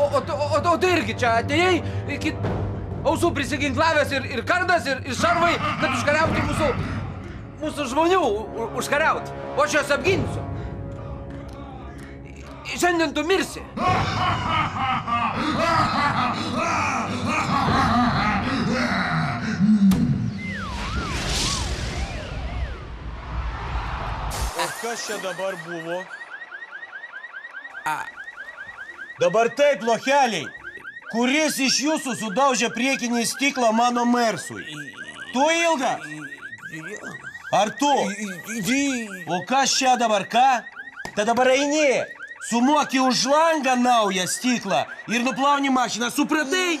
O, o, o, o tu irgi čia atėjai, kit, ausų prisiginklavęs ir, ir kardas, ir, ir šarvai, kad užkariauti mūsų, mūsų žmonių, užkariauti. O aš juos apginsiu. Šiandien tu mirsi. O kas čia dabar buvo? Dabar taip, locheliai. Kuris iš jūsų sudaužė priekinį stiklą mano mersui? Tu ilga? Ar tu? O kas čia dabar, ką? Tai dabar eini, sumoki už langą naują stiklą ir nuplauni mašiną, supratai?